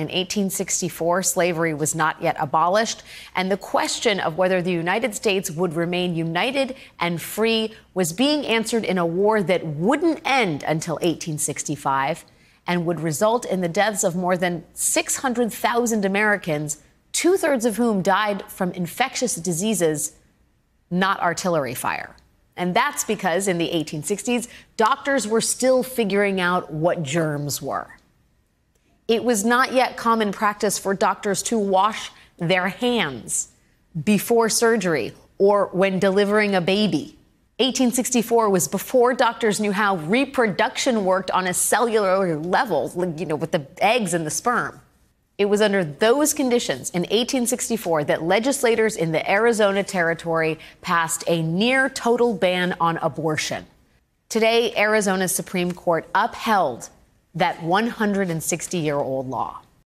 In 1864, slavery was not yet abolished, and the question of whether the United States would remain united and free was being answered in a war that wouldn't end until 1865 and would result in the deaths of more than 600,000 Americans, two thirds of whom died from infectious diseases, not artillery fire. And that's because in the 1860s, doctors were still figuring out what germs were. It was not yet common practice for doctors to wash their hands before surgery or when delivering a baby. 1864 was before doctors knew how reproduction worked on a cellular level, you know, with the eggs and the sperm. It was under those conditions in 1864 that legislators in the Arizona Territory passed a near total ban on abortion. Today, Arizona's Supreme Court upheld that 160 year old law.